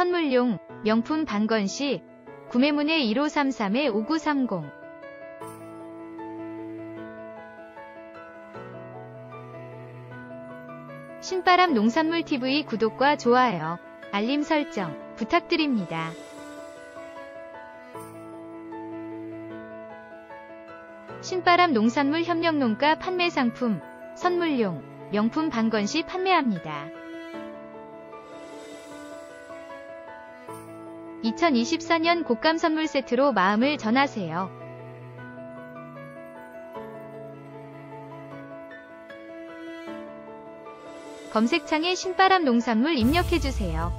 선물용 명품 반건시 구매문의 1533-5930 신바람 농산물 TV 구독과 좋아요, 알림 설정 부탁드립니다. 신바람 농산물 협력농가 판매 상품, 선물용, 명품 반건시 판매합니다. 2024년 곶감 선물 세트로 마음을 전하세요. 검색창에 신바람 농산물 입력해주세요.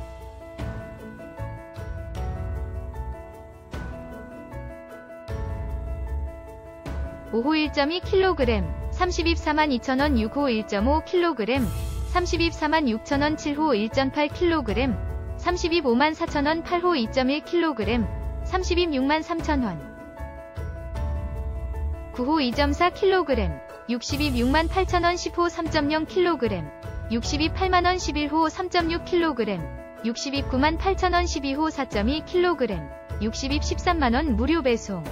오호 1.2kg, 32 42,000원 6호 1.5kg, 32 46,000원 7호 1.8kg, 32 54,000원 8호 2.1kg, 32 63,000원. 9호 2.4kg, 62 68,000원 10호 3.0kg, 62 8만원 11호 3.6kg, 62 98,000원 12호 4.2kg, 62 13만원 무료 배송.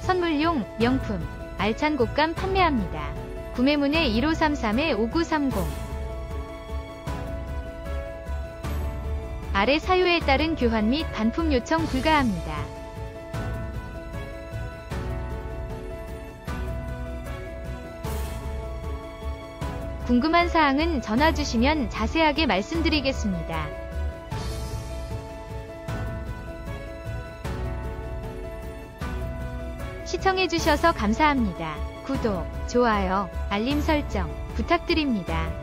선물용, 명품, 알찬 곶감 판매합니다. 구매문의 1533-5930 아래 사유에 따른 교환 및 반품 요청 불가합니다. 궁금한 사항은 전화 주시면 자세하게 말씀드리겠습니다. 시청해주셔서 감사합니다. 구독, 좋아요, 알림 설정 부탁드립니다.